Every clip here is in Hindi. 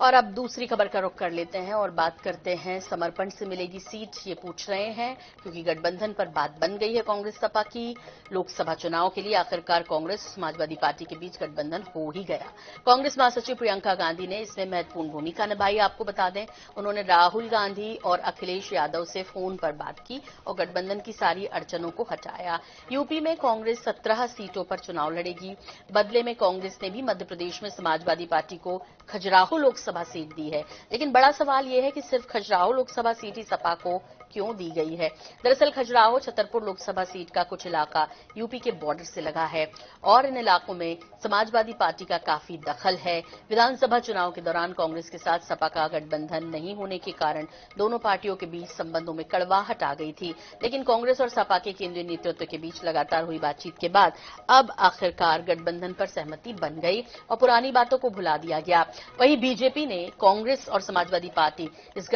और अब दूसरी खबर का रुख कर लेते हैं और बात करते हैं समर्पण से मिलेगी सीट, ये पूछ रहे हैं, क्योंकि गठबंधन पर बात बन गई है कांग्रेस सपा की। लोकसभा चुनाव के लिए आखिरकार कांग्रेस, समाजवादी पार्टी के बीच गठबंधन हो ही गया। कांग्रेस महासचिव प्रियंका गांधी ने इसमें महत्वपूर्ण भूमिका निभाई, आपको बता दें, उन्होंने राहुल गांधी और अखिलेश यादव से फ़ोन पर बात की और गठबंधन की सारी अड़चनों को हटाया। यूपी में कांग्रेस सत्रह सीटों पर चुनाव लड़ेगी। बदले में कांग्रेस ने भी मध्य प्रदेश में समाजवादी पार्टी को खजुराहो लोकसभा लोकसभा सीट दी है। लेकिन बड़ा सवाल यह है कि सिर्फ़ खजुराहो लोकसभा सीट ही सपा को क्यों दी गई है? दरअसल खजुराहो छतरपुर लोकसभा सीट का कुछ इलाका यूपी के बॉर्डर से लगा है और इन इलाकों में समाजवादी पार्टी का काफ़ी दखल है। विधानसभा चुनाव के दौरान कांग्रेस के साथ सपा का गठबंधन नहीं होने के कारण दोनों पार्टियों के बीच संबंधों में कड़वाहट आ गई थी। लेकिन कांग्रेस और सपा के केंद्रीय नेतृत्व के बीच लगातार हुई बातचीत के बाद अब आखिरकार गठबंधन पर सहमति बन गई और पुरानी बातों को भुला दिया गया। वहीं बीजेपी ने कांग्रेस और समाजवादी पार्टी इस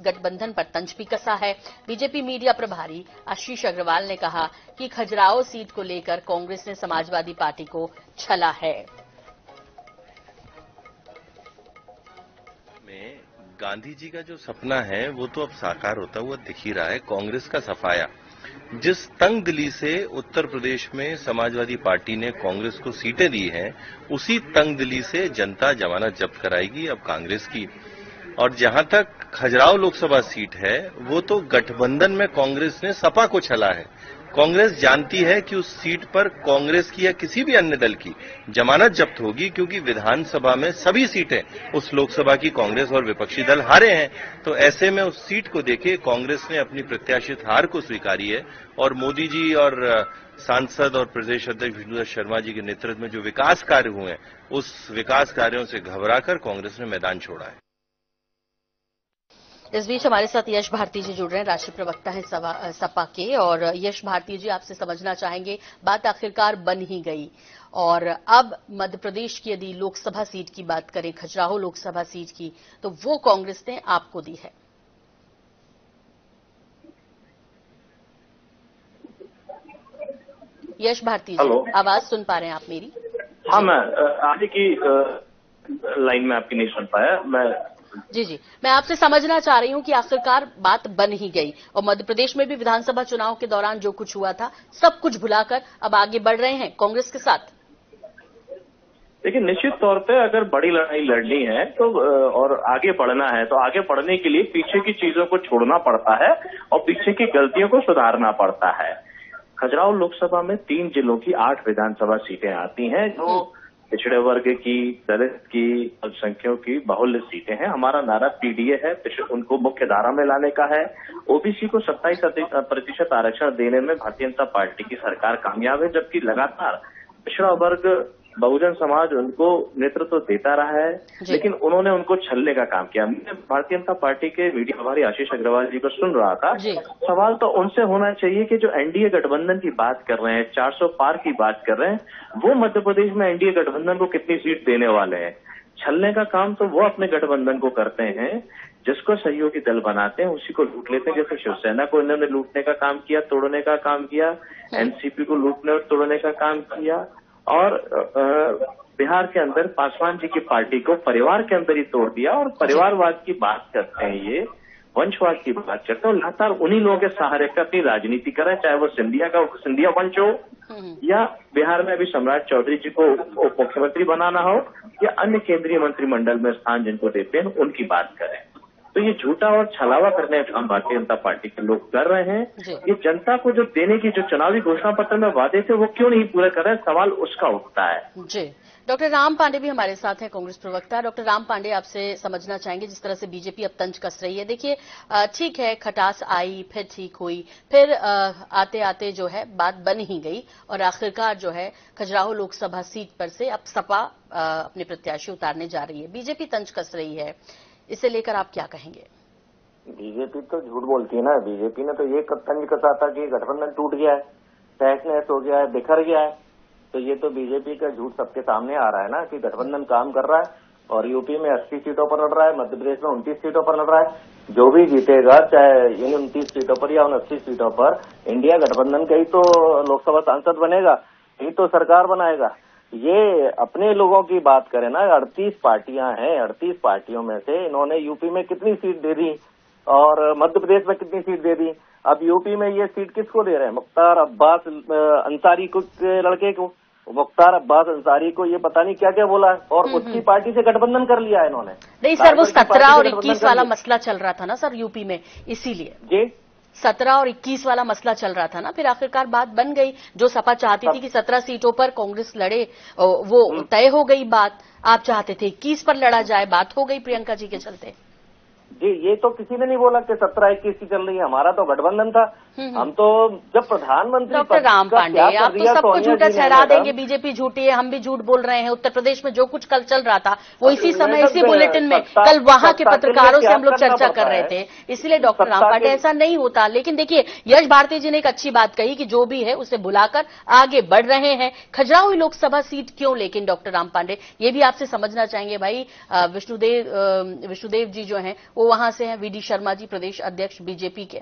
गठबंधन पर तंज भी कसा है। बीजेपी मीडिया प्रभारी आशीष अग्रवाल ने कहा कि खजुराहो सीट को लेकर कांग्रेस ने समाजवादी पार्टी को छला है। में गांधी जी का जो सपना है, वो तो अब साकार होता हुआ दिख ही रहा है, कांग्रेस का सफाया। जिस तंग दिली से उत्तर प्रदेश में समाजवादी पार्टी ने कांग्रेस को सीटें दी हैं, उसी तंग दिली से जनता जमानत जब्त कराएगी अब कांग्रेस की। और जहाँ तक खजुराहो लोकसभा सीट है, वो तो गठबंधन में कांग्रेस ने सपा को छला है। कांग्रेस जानती है कि उस सीट पर कांग्रेस की या किसी भी अन्य दल की जमानत जब्त होगी, क्योंकि विधानसभा में सभी सीटें उस लोकसभा की कांग्रेस और विपक्षी दल हारे हैं। तो ऐसे में उस सीट को देखे, कांग्रेस ने अपनी प्रत्याशित हार को स्वीकारी है। और मोदी जी और सांसद और प्रदेश अध्यक्ष विष्णुदत्त शर्मा जी के नेतृत्व में जो विकास कार्य हुए हैं, उस विकास कार्यों से घबराकर कांग्रेस ने मैदान छोड़ा है। इस बीच हमारे साथ यश भारती जी जुड़ रहे हैं राष्ट्रीय प्रवक्ता हैं सपा के और यश भारती जी आपसे समझना चाहेंगे बात आखिरकार बन ही गई। और अब मध्य प्रदेश की यदि लोकसभा सीट की बात करें खजुराहो लोकसभा सीट की तो वो कांग्रेस ने आपको दी है। यश भारती जी आवाज़ सुन पा रहे हैं आप मेरी? हाँ मैं आगे की लाइन में आपकी नहीं सुन पाया। मैं जी जी। मैं आपसे समझना चाह रही हूँ कि आखिरकार बात बन ही गई। और मध्य प्रदेश में भी विधानसभा चुनाव के दौरान जो कुछ हुआ था, सब कुछ भुलाकर अब आगे बढ़ रहे हैं कांग्रेस के साथ। देखिए, निश्चित तौर पे अगर बड़ी लड़ाई लड़नी है तो और आगे बढ़ना है तो आगे बढ़ने के लिए पीछे की चीज़ों को छोड़ना पड़ता है और पीछे की गलतियों को सुधारना पड़ता है। खजुराहो लोकसभा में तीन जिलों की आठ विधानसभा सीटें आती हैं, जो पिछड़े वर्ग की, दलित की, अल्पसंख्यकों की बाहुल्य सीटें हैं। हमारा नारा पीडीए है उनको मुख्य धारा में लाने का है। ओबीसी को सत्ताईस प्रतिशत आरक्षण देने में भारतीय जनता पार्टी की सरकार कामयाब है, जबकि लगातार पिछड़ा वर्ग बहुजन समाज उनको नेतृत्व देता रहा है लेकिन उन्होंने उनको छलने का काम किया। मैं भारतीय जनता पार्टी के मीडिया प्रभारी आशीष अग्रवाल जी को सुन रहा था। सवाल तो उनसे होना चाहिए कि जो एनडीए गठबंधन की बात कर रहे हैं 400 पार की बात कर रहे हैं वो मध्य प्रदेश में एनडीए गठबंधन को कितनी सीट देने वाले हैं? छलने का काम तो वो अपने गठबंधन को करते हैं जिसको सहयोगी दल बनाते हैं उसी को लूट लेते हैं जैसे शिवसेना को इन्होंने लूटने का काम किया तोड़ने का काम किया एनसीपी को लूटने और तोड़ने का काम किया। और बिहार के अंदर पासवान जी की पार्टी को परिवार के अंदर ही तोड़ दिया और परिवारवाद की बात करते हैं ये वंशवाद की बात करते हैं लगातार उन्हीं लोगों के सहारे का अपनी राजनीति करें चाहे वो सिंधिया का सिंधिया वंश हो हम्म। या बिहार में अभी सम्राट चौधरी जी को उप मुख्यमंत्री बनाना हो या अन्य केंद्रीय मंत्रिमंडल में स्थान जिनको देते हैं उनकी बात करें तो ये झूठा और छलावा करने हम काम भारतीय जनता पार्टी के लोग कर रहे हैं। ये जनता को जो देने की जो चुनावी घोषणा पत्र में वादे थे वो क्यों नहीं पूरे कर रहे सवाल उसका उठता है। जी। डॉक्टर राम पांडे भी हमारे साथ हैं, कांग्रेस प्रवक्ता। डॉक्टर राम पांडे आपसे समझना चाहेंगे, जिस तरह से बीजेपी अब तंज कस रही है। देखिए ठीक है, खटास आई, फिर ठीक हुई। फिर आते आते जो है, बात बन ही गई और आखिरकार जो है, खजुराहो लोकसभा सीट पर से अब सपा अपने प्रत्याशी उतारने जा रही है। बीजेपी तंज कस रही है। इसे लेकर आप क्या कहेंगे? बीजेपी तो झूठ बोलती है ना। बीजेपी ने तो ये तंज कसा था कि गठबंधन टूट गया है, तहस नहस हो गया है, बिखर गया है। तो ये तो बीजेपी का झूठ सबके सामने आ रहा है ना कि गठबंधन काम कर रहा है और यूपी में अस्सी सीटों पर लड़ रहा है, मध्य प्रदेश में उनतीस सीटों पर लड़ रहा है। जो भी जीतेगा, चाहे इन उनतीस सीटों पर या उन अस्सी सीटों पर, इंडिया गठबंधन का ही तो लोकसभा सांसद बनेगा, ही तो सरकार बनाएगा। ये अपने लोगों की बात करें ना, अड़तीस पार्टियाँ हैं, अड़तीस पार्टियों में से इन्होंने यूपी में कितनी सीट दे दी और मध्य प्रदेश में कितनी सीट दे दी? अब यूपी में ये सीट किसको दे रहे हैं? मुख्तार अब्बास अंसारी को लड़के को। मुख्तार अब्बास अंसारी को ये पता नहीं क्या क्या बोला है। और उसकी पार्टी से गठबंधन कर लिया है इन्होंने। नहीं सर वो सत्रह और इक्कीस वाला मसला चल रहा था ना सर यूपी में इसीलिए। जी? सत्रह और इक्कीस वाला मसला चल रहा था ना फिर आखिरकार बात बन गई। जो सपा चाहती थी कि सत्रह सीटों पर कांग्रेस लड़े वो तय हो गई बात। आप चाहते थे इक्कीस पर लड़ा जाए बात हो गई प्रियंका जी के चलते। जी ये तो किसी ने नहीं बोला कि सत्रह इक्कीस की चल रही है हमारा तो गठबंधन था। हम तो जब प्रधानमंत्री डॉक्टर राम पांडे आप तो सबको झूठा ठहरा देंगे बीजेपी झूठी है हम भी झूठ बोल रहे हैं उत्तर प्रदेश में जो कुछ कल चल रहा था वो इसी समय इसी बुलेटिन में कल वहाँ के पत्रकारों से हम लोग चर्चा कर रहे थे। इसलिए डॉक्टर राम पांडे ऐसा नहीं होता लेकिन देखिए यश भारती जी ने एक अच्छी बात कही कि जो भी है उसे बुलाकर आगे बढ़ रहे हैं। खजुराहो लोकसभा सीट क्यों लेकिन डॉक्टर राम पांडे ये भी आपसे समझना चाहेंगे भाई विष्णुदेव विष्णुदेव जी जो है वो वहाँ से हैं वीडी शर्मा जी, प्रदेश अध्यक्ष, बीजेपी के।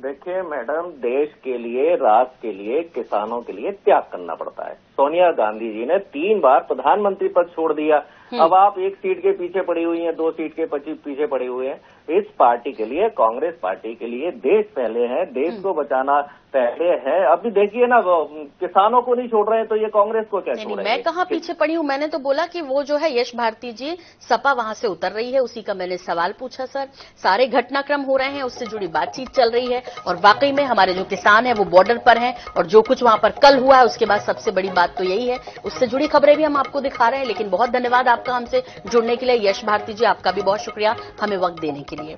देखिए, मैडम, देश के लिए, राष्ट्र के लिए, किसानों के लिए त्याग करना पड़ता है। सोनिया गांधी जी ने तीन बार प्रधानमंत्री पद छोड़ दिया। अब आप एक सीट के पीछे पड़ी हुई हैं दो सीट के पीछे पड़ी हुए हैं। इस पार्टी के लिए कांग्रेस पार्टी के लिए देश पहले है देश को बचाना पहले है। अभी देखिए ना किसानों को नहीं छोड़ रहे तो ये कांग्रेस को क्या छोड़ रहे मैं कहा पीछे पड़ी हूँ? मैंने तो बोला कि वो जो है यश भारती जी सपा वहाँ से उतर रही है उसी का मैंने सवाल पूछा सर। सारे घटनाक्रम हो रहे हैं उससे जुड़ी बातचीत चल रही है और वाकई में हमारे जो किसान है वो बॉर्डर पर है और जो कुछ वहाँ पर कल हुआ है उसके बाद सबसे बड़ी बात तो यही है। उससे जुड़ी खबरें भी हम आपको दिखा रहे हैं, लेकिन बहुत धन्यवाद आपका हमसे जुड़ने के लिए। यश भारती जी, आपका भी बहुत शुक्रिया हमें वक्त देने के लिए।